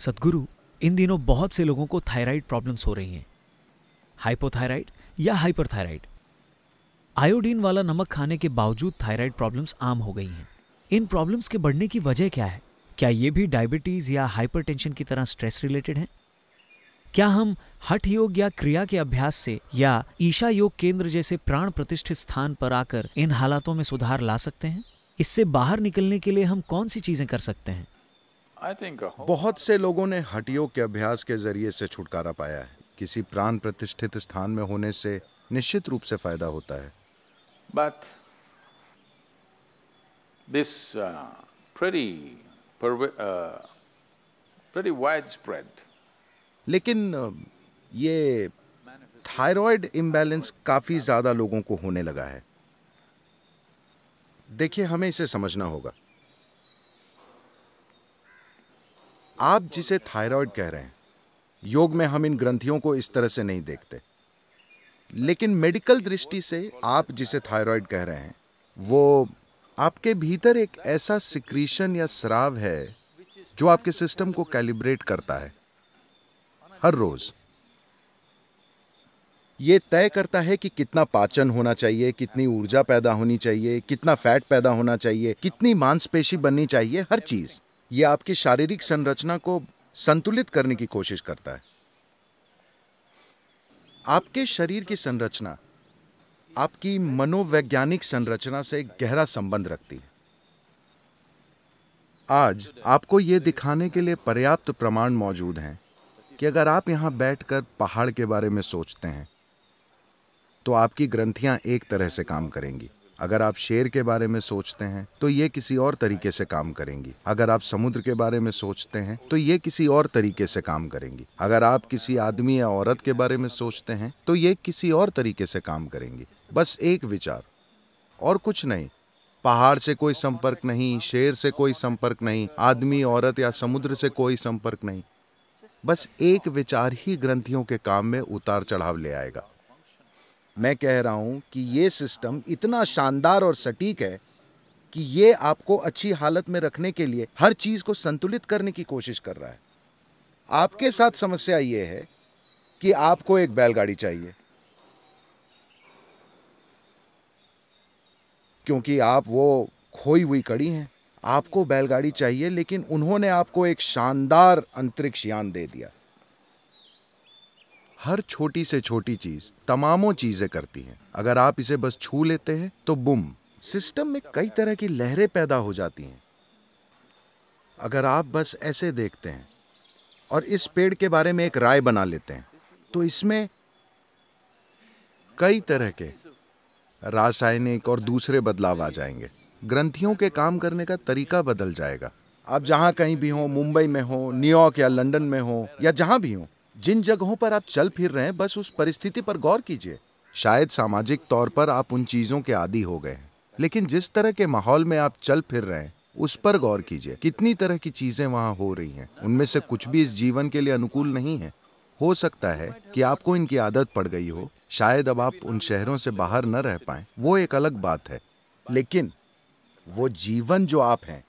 सदगुरु इन दिनों बहुत से लोगों को थायराइड प्रॉब्लम्स हो रही हैं। हाइपोथायराइड या हाइपरथायराइड। आयोडीन वाला नमक खाने के बावजूद थायराइड प्रॉब्लम्स आम हो गई हैं। इन प्रॉब्लम्स के बढ़ने की वजह क्या है? क्या ये भी डायबिटीज़ या हाइपरटेंशन की तरह स्ट्रेस रिलेटेड है? क्या हम हठ योग या क्रिया के अभ्यास से या ईशा योग केंद्र जैसे प्राण प्रतिष्ठित स्थान पर आकर इन हालातों में सुधार ला सकते हैं? इससे बाहर निकलने के लिए हम कौन सी चीज़ें कर सकते हैं? बहुत से लोगों ने हठयोग के अभ्यास के ज़रिए से छुटकारा पाया है। किसी प्राण प्रतिष्ठित स्थान में होने से निश्चित रूप से फ़ायदा होता है। But this uh, pretty, uh, pretty widespread लेकिन ये थायराइड इम्बैलेंस काफ़ी ज़्यादा लोगों को होने लगा है। देखिए हमें इसे समझना होगा। आप जिसे थायराइड कह रहे हैं, योग में हम इन ग्रंथियों को इस तरह से नहीं देखते। लेकिन मेडिकल दृष्टि से आप जिसे थायराइड कह रहे हैं, वो आपके भीतर एक ऐसा सिक्रीशन या स्राव है जो आपके सिस्टम को कैलिब्रेट करता है। हर रोज। ये तय करता है कि कितना पाचन होना चाहिए, कितनी ऊर्जा पैदा होनी चाहिए, कितना फैट पैदा होना चाहिए, कितनी मांसपेशी बननी चाहिए, हर चीज़। ये आपकी शारीरिक संरचना को संतुलित करने की कोशिश करता है। आपके शरीर की संरचना आपकी मनोवैज्ञानिक संरचना से गहरा संबंध रखती है। आज आपको ये दिखाने के लिए पर्याप्त प्रमाण मौजूद हैं कि अगर आप यहाँ बैठकर पहाड़ के बारे में सोचते हैं तो आपकी ग्रंथियाँ एक तरह से काम करेंगी। अगर आप शेर के बारे में सोचते हैं तो ये किसी और तरीके से काम करेंगी। अगर आप समुद्र के बारे में सोचते हैं तो ये किसी और तरीके से काम करेंगी। अगर आप किसी आदमी या औरत के बारे में सोचते हैं तो ये किसी और तरीके से काम करेंगी। बस एक विचार, और कुछ नहीं। पहाड़ से कोई संपर्क नहीं, शेर से कोई संपर्क नहीं, आदमी, औरत या समुद्र से कोई संपर्क नहीं। बस एक विचार ही ग्रंथियों के काम में उतार चढ़ाव ले आएगा। मैं कह रहा हूँ कि ये सिस्टम इतना शानदार और सटीक है कि ये आपको अच्छी हालत में रखने के लिए हर चीज़ को संतुलित करने की कोशिश कर रहा है। आपके साथ समस्या ये है कि आपको एक बैलगाड़ी चाहिए। क्योंकि आप वो खोई हुई कड़ी हैं। आपको बैलगाड़ी चाहिए, लेकिन उन्होंने आपको एक शानदार अंतरिक्ष यान दे दिया। हर छोटी से छोटी चीज़ तमामों चीज़ें करती हैं। अगर आप इसे बस छू लेते हैं तो बुम, सिस्टम में कई तरह की लहरें पैदा हो जाती हैं। अगर आप बस ऐसे देखते हैं और इस पेड़ के बारे में एक राय बना लेते हैं तो इसमें कई तरह के रासायनिक और दूसरे बदलाव आ जाएँगे। ग्रंथियों के काम करने का तरीका बदल जाएगा। आप जहाँ कहीं भी हो, मुंबई में हो, न्यूयॉर्क या लंदन में हो, या जहाँ भी हो जिन जगहों पर आप चल फिर रहे हैं, बस उस परिस्थिति पर गौर कीजिए। शायद सामाजिक तौर पर आप उन चीज़ों के आदि हो गए हैं। लेकिन जिस तरह के माहौल में आप चल फिर रहे हैं, उस पर गौर कीजिए। कितनी तरह की चीज़ें वहाँ हो रही हैं। उनमें से कुछ भी इस जीवन के लिए अनुकूल नहीं है। हो सकता है कि आपको इनकी आदत पड़ गई हो। शायद अब आप उन शहरों से बाहर न रह पाए। वो एक अलग बात है। लेकिन वो जीवन जो आप हैं,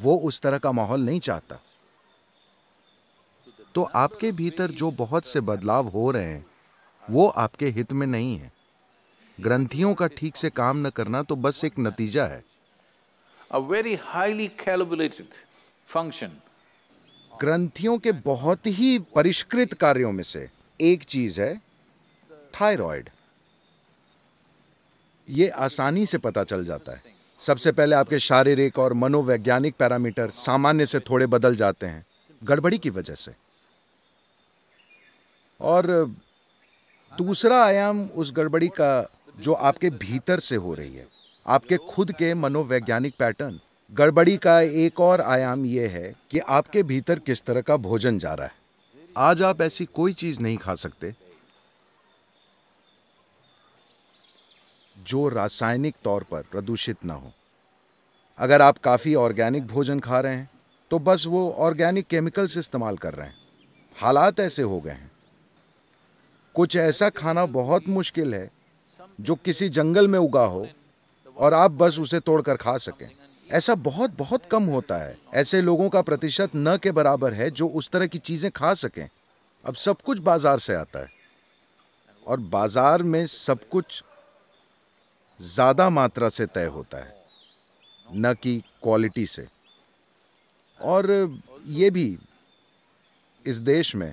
वो उस तरह का माहौल नहीं चाहता। तो आपके भीतर जो बहुत से बदलाव हो रहे हैं वो आपके हित में नहीं है। ग्रंथियों का ठीक से काम न करना तो बस एक नतीजा है। Very highly calibrated function. ग्रंथियों के बहुत ही परिष्कृत कार्यों में से एक चीज़ है थायराइड। ये आसानी से पता चल जाता है। सबसे पहले आपके शारीरिक और मनोवैज्ञानिक पैरामीटर सामान्य से थोड़े बदल जाते हैं गड़बड़ी की वजह से। और दूसरा आयाम उस गड़बड़ी का जो आपके भीतर से हो रही है। आपके खुद के मनोवैज्ञानिक पैटर्न। गड़बड़ी का एक और आयाम यह है कि आपके भीतर किस तरह का भोजन जा रहा है। आज आप ऐसी कोई चीज़ नहीं खा सकते। जो रासायनिक तौर पर प्रदूषित ना हो। अगर आप काफ़ी ऑर्गेनिक भोजन खा रहे हैं तो बस वो ऑर्गेनिक केमिकल्स इस्तेमाल कर रहे हैं। हालात ऐसे हो गए हैं। कुछ ऐसा खाना बहुत मुश्किल है जो किसी जंगल में उगा हो और आप बस उसे तोड़कर खा सकें। ऐसा बहुत बहुत कम होता है। ऐसे लोगों का प्रतिशत न के बराबर है जो उस तरह की चीज़ें खा सकें। अब सब कुछ बाज़ार से आता है। और बाज़ार में सब कुछ ज़्यादा मात्रा से तय होता है। न कि क्वालिटी से। और ये भी इस देश में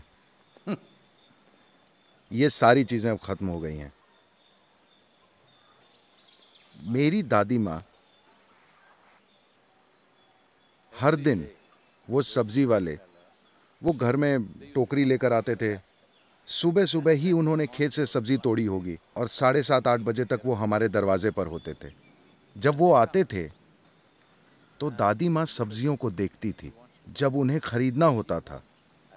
ये सारी चीज़ें अब खत्म हो गई हैं। मेरी दादी माँ हर दिन वो सब्ज़ी वाले, वो घर में टोकरी लेकर आते थे। सुबह सुबह ही उन्होंने खेत से सब्ज़ी तोड़ी होगी और साढ़े सात, आठ बजे तक वो हमारे दरवाजे पर होते थे। जब वो आते थे तो दादी माँ सब्जियों को देखती थी। जब उन्हें खरीदना होता था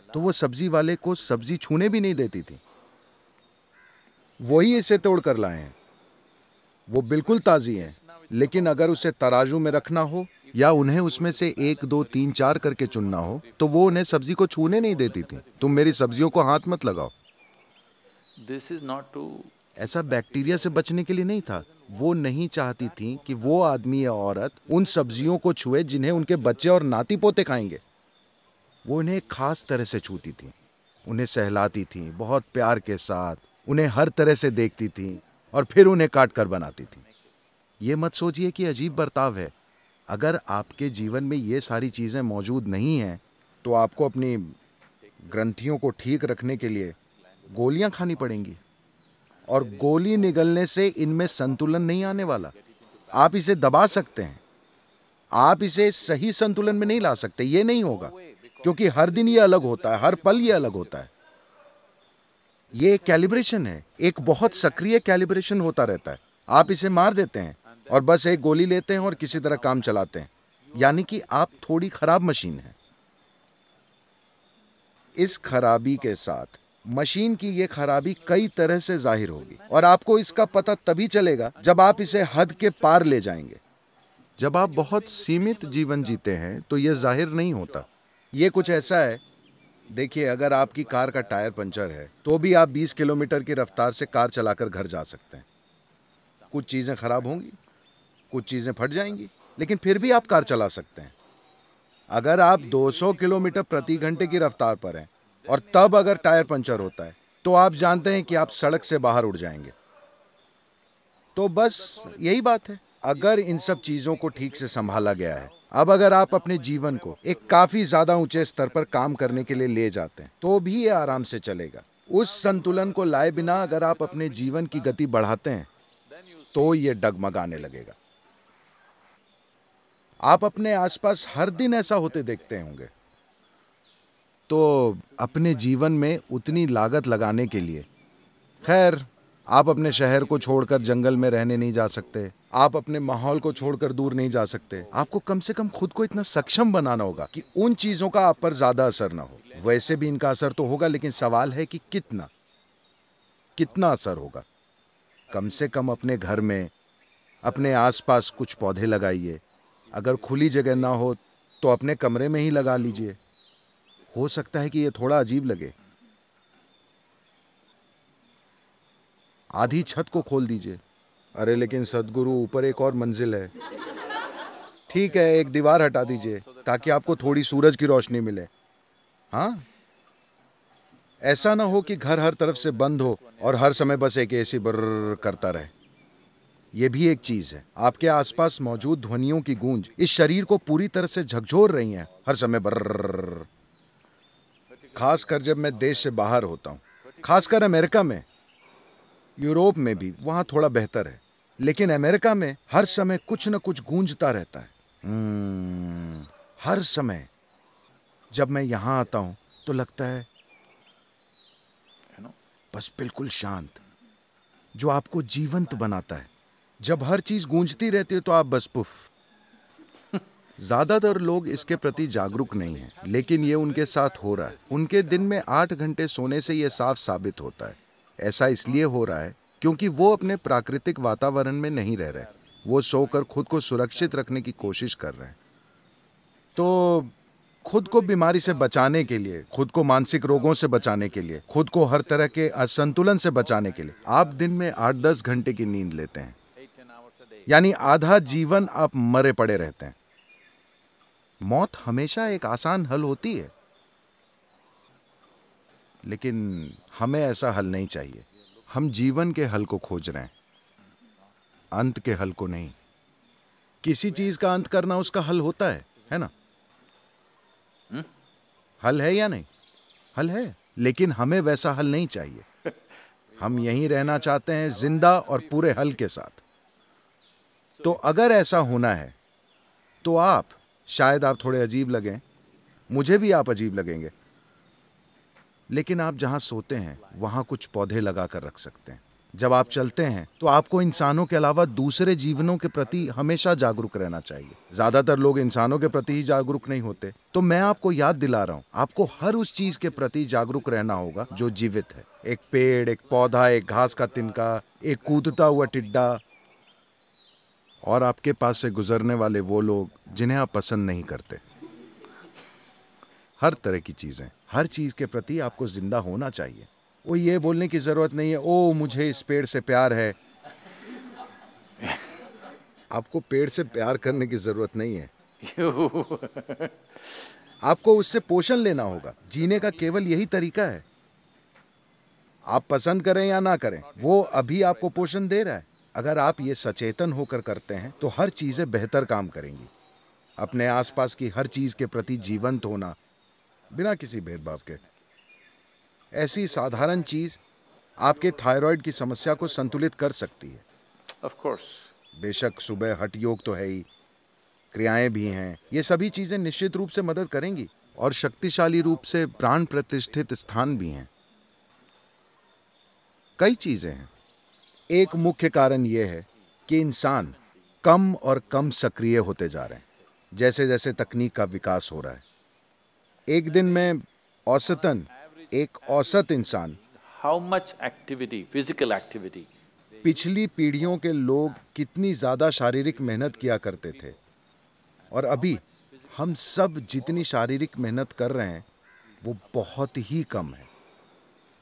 तो वो सब्ज़ी वाले को सब्ज़ी छूने भी नहीं देती थी। वही इसे तोड़ कर लाए हैं। वो बिल्कुल ताज़ी हैं लेकिन अगर उसे तराजू में रखना हो या उन्हें उसमें से एक दो तीन चार करके चुनना हो तो वो उन्हें सब्ज़ी को छूने नहीं देती थी। तुम मेरी सब्जियों को हाथ मत लगाओ। दिस is not to ऐसा बैक्टीरिया से बचने के लिए नहीं था। वो नहीं चाहती थी कि वो आदमी या औरत उन सब्जियों को छुए जिन्हें उनके बच्चे और नाती पोते खाएँगे। वो उन्हें खास तरह से छूती थी। उन्हें सहलाती थी बहुत प्यार के साथ उन्हें हर तरह से देखती थी और फिर उन्हें काट कर बनाती थी। ये मत सोचिए कि अजीब बर्ताव है। अगर आपके जीवन में ये सारी चीज़ें मौजूद नहीं हैं तो आपको अपनी ग्रंथियों को ठीक रखने के लिए गोलियाँ खानी पड़ेंगी। और गोली निगलने से इनमें संतुलन नहीं आने वाला। आप इसे दबा सकते हैं। आप इसे सही संतुलन में नहीं ला सकते, ये नहीं होगा। क्योंकि हर दिन ये अलग होता है, हर पल ये अलग होता है। ये कैलिब्रेशन है। एक बहुत सक्रिय कैलिब्रेशन होता रहता है। आप इसे मार देते हैं और बस एक गोली लेते हैं और किसी तरह काम चलाते हैं। यानी कि आप थोड़ी खराब मशीन है। इस खराबी के साथ मशीन की ये खराबी कई तरह से ज़ाहिर होगी और आपको इसका पता तभी चलेगा जब आप इसे हद के पार ले जाएँगे। जब आप बहुत सीमित जीवन जीते हैं तो यह ज़ाहिर नहीं होता। ये कुछ ऐसा है देखिए, अगर आपकी कार का टायर पंचर है तो भी आप 20 किलोमीटर की रफ्तार से कार चलाकर घर जा सकते हैं। कुछ चीज़ें खराब होंगी, कुछ चीज़ें फट जाएँगी, लेकिन फिर भी आप कार चला सकते हैं। अगर आप 200 किलोमीटर प्रति घंटे की रफ्तार पर हैं, और तब अगर टायर पंचर होता है तो आप जानते हैं कि आप सड़क से बाहर उड़ जाएँगे। तो बस यही बात है। अगर इन सब चीज़ों को ठीक से संभाला गया है अब अगर आप अपने जीवन को एक काफ़ी ज़्यादा ऊँचे स्तर पर काम करने के लिए ले जाते हैं तो भी ये आराम से चलेगा। उस संतुलन को लाए बिना अगर आप अपने जीवन की गति बढ़ाते हैं तो ये डगमगाने लगेगा। आप अपने आसपास हर दिन ऐसा होते देखते होंगे। तो अपने जीवन में उतनी लागत लगाने के लिए, खैर आप अपने शहर को छोड़कर जंगल में रहने नहीं जा सकते। आप अपने माहौल को छोड़कर दूर नहीं जा सकते। आपको कम से कम खुद को इतना सक्षम बनाना होगा कि उन चीज़ों का आप पर ज़्यादा असर ना हो। वैसे भी इनका असर तो होगा, लेकिन सवाल है कि कितना कितना असर होगा? कम से कम अपने घर में, अपने आसपास कुछ पौधे लगाइए। अगर खुली जगह ना हो तो अपने कमरे में ही लगा लीजिए। हो सकता है कि ये थोड़ा अजीब लगे। आधी छत को खोल दीजिए। अरे, लेकिन सदगुरु ऊपर एक और मंजिल है। ठीक है, एक दीवार हटा दीजिए, ताकि आपको थोड़ी सूरज की रोशनी मिले। हाँ? ऐसा ना हो कि घर हर तरफ़ से बंद हो और हर समय बस एक एसी बर करता रहे। यह भी एक चीज़ है। आपके आसपास मौजूद ध्वनियों की गूंज इस शरीर को पूरी तरह से झकझोर रही है। हर समय बर्र खासकर जब मैं देश से बाहर होता हूँ, खासकर अमेरिका में। यूरोप में भी वहाँ थोड़ा बेहतर है लेकिन अमेरिका में हर समय कुछ न कुछ गूंजता रहता है। हम्म, हर समय। जब मैं यहाँ आता हूँ तो लगता है बस बिल्कुल शांत जो आपको जीवंत बनाता है। जब हर चीज़ गूंजती रहती है तो आप बस पुफ। ज़्यादातर लोग इसके प्रति जागरूक नहीं हैं लेकिन ये उनके साथ हो रहा है। उनके दिन में आठ घंटे सोने से ये साफ़ साबित होता है। ऐसा इसलिए हो रहा है क्योंकि वो अपने प्राकृतिक वातावरण में नहीं रह रहे। वो सोकर खुद को सुरक्षित रखने की कोशिश कर रहे हैं। तो खुद को बीमारी से बचाने के लिए, खुद को मानसिक रोगों से बचाने के लिए, खुद को हर तरह के असंतुलन से बचाने के लिए आप दिन में आठ दस घंटे की नींद लेते हैं। यानी आधा जीवन आप मरे पड़े रहते हैं। मौत हमेशा एक आसान हल होती है। लेकिन हमें ऐसा हल नहीं चाहिए। हम जीवन के हल को खोज रहे हैं अंत के हल को नहीं। किसी चीज़ का अंत करना उसका हल होता है है ना? हल है या नहीं? हल है लेकिन हमें वैसा हल नहीं चाहिए। हम यहीं रहना चाहते हैं ज़िंदा और पूरे हल के साथ। तो अगर ऐसा होना है तो आप शायद आप थोड़े अजीब लगें मुझे भी आप अजीब लगेंगे। लेकिन आप जहाँ सोते हैं, वहाँ कुछ पौधे लगा कर रख सकते हैं। जब आप चलते हैं तो आपको इंसानों के अलावा दूसरे जीवनों के प्रति हमेशा जागरूक रहना चाहिए। ज़्यादातर लोग इंसानों के प्रति ही जागरूक नहीं होते। तो मैं आपको याद दिला रहा हूँ, आपको हर उस चीज़ के प्रति जागरूक रहना होगा जो जीवित है। एक पेड़, एक पौधा, एक घास का तिनका, एक कूदता हुआ टिड्डा और आपके पास से गुजरने वाले वो लोग जिन्हें आप पसंद नहीं करते। हर तरह की चीज़ें। हर चीज़ के प्रति आपको ज़िंदा होना चाहिए। वो ये बोलने की ज़रूरत नहीं है ओ मुझे इस पेड़ से प्यार है। आपको पेड़ से प्यार करने की ज़रूरत नहीं है। आपको उससे पोषण लेना होगा। जीने का केवल यही तरीका है। आप पसंद करें या ना करें वो अभी आपको पोषण दे रहा है। अगर आप ये सचेतन होकर करते हैं तो हर चीज़ें बेहतर काम करेंगी। अपने आसपास की हर चीज़ के प्रति जीवंत होना बिना किसी भेदभाव के। ऐसी साधारण चीज़ आपके थायराइड की समस्या को संतुलित कर सकती है। Of course. बेशक सुबह हट योग तो है ही क्रियाएँ भी हैं ये सभी चीज़ें निश्चित रूप से मदद करेंगी और शक्तिशाली रूप से प्राण प्रतिष्ठित स्थान भी हैं। कई चीज़ें हैं। एक मुख्य कारण यह है कि इंसान कम और कम सक्रिय होते जा रहे हैं जैसे जैसे तकनीक का विकास हो रहा है। एक दिन में औसतन एक औसत इंसान। How much activity physical activity पिछली पीढ़ियों के लोग कितनी ज़्यादा शारीरिक मेहनत किया करते थे। और अभी हम सब जितनी शारीरिक मेहनत कर रहे हैं वो बहुत ही कम है।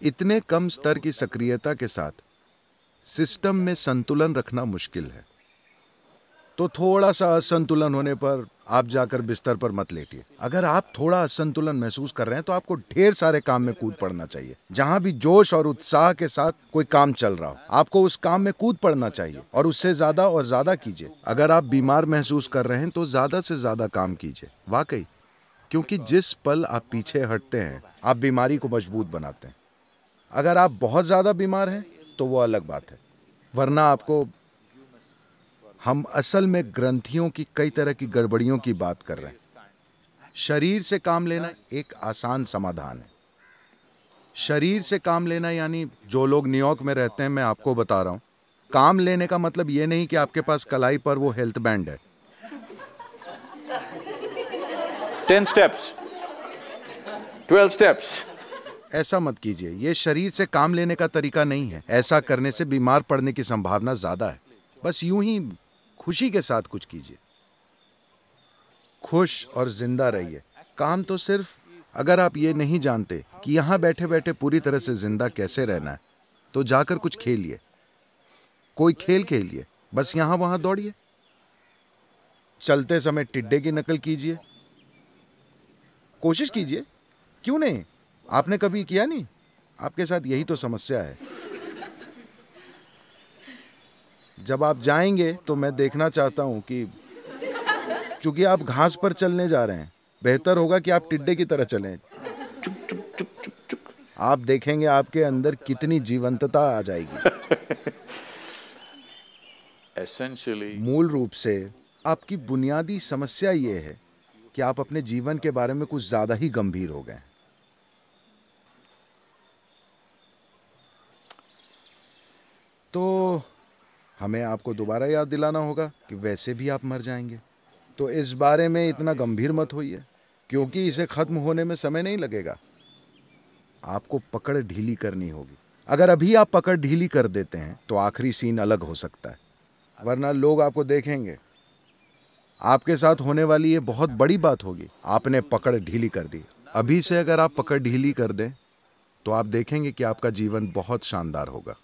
इतने कम स्तर की सक्रियता के साथ सिस्टम में संतुलन रखना मुश्किल है। तो थोड़ा सा असंतुलन होने पर आप जाकर बिस्तर पर मत लेटिए। अगर आप थोड़ा असंतुलन महसूस कर रहे हैं तो आपको ढेर सारे काम में कूद पड़ना चाहिए। जहाँ भी जोश और उत्साह के साथ कोई काम चल रहा हो, आपको उस काम में कूद पड़ना चाहिए और उससे ज़्यादा और ज़्यादा कीजिए। अगर आप बीमार महसूस कर रहे हैं तो ज़्यादा से ज़्यादा काम कीजिए। वाकई, क्योंकि जिस पल आप पीछे हटते हैं, आप बीमारी को मज़बूत बनाते हैं। अगर आप बहुत ज़्यादा बीमार हैं तो वो अलग बात है। वरना आपको हम असल में ग्रंथियों की कई तरह की गड़बड़ियों की बात कर रहे हैं। शरीर से काम लेना एक आसान समाधान है। शरीर से काम लेना यानी जो लोग न्यूयॉर्क में रहते हैं मैं आपको बता रहा हूँ। काम लेने का मतलब ये नहीं कि आपके पास कलाई पर वो हेल्थ बैंड है। 10 steps, 12 steps. ऐसा मत कीजिए ये शरीर से काम लेने का तरीका नहीं है। ऐसा करने से बीमार पड़ने की संभावना ज़्यादा है। बस यूँ ही खुशी के साथ कुछ कीजिए। खुश और ज़िंदा रहिए। काम तो सिर्फ़ अगर आप ये नहीं जानते कि यहाँ बैठे बैठे पूरी तरह से ज़िंदा कैसे रहना है तो जाकर कुछ खेलिए। कोई खेल खेलिए, बस यहाँ वहाँ दौड़िए। चलते समय टिड्डे की नकल कीजिए। कोशिश कीजिए। क्यों नहीं? आपने कभी किया नहीं? आपके साथ यही तो समस्या है। जब आप जाएँगे तो मैं देखना चाहता हूँ कि चूँकि आप घास पर चलने जा रहे हैं बेहतर होगा कि आप टिड्डे की तरह चलें। Chuk, chuk, chuk, chuk, chuk. आप देखेंगे आपके अंदर कितनी जीवंतता आ जाएगी। मूल रूप से आपकी बुनियादी समस्या ये है कि आप अपने जीवन के बारे में कुछ ज़्यादा ही गंभीर हो गए। तो हमें आपको दोबारा याद दिलाना होगा कि वैसे भी आप मर जाएँगे। तो इस बारे में इतना गंभीर मत होइए, क्योंकि इसे खत्म होने में समय नहीं लगेगा। आपको पकड़ ढीली करनी होगी। अगर अभी आप पकड़ ढीली कर देते हैं तो आखिरी सीन अलग हो सकता है। वरना लोग आपको देखेंगे। आपके साथ होने वाली ये बहुत बड़ी बात होगी। आपने पकड़ ढीली कर दी। अभी से अगर आप पकड़ ढीली कर दें तो आप देखेंगे कि आपका जीवन बहुत शानदार होगा।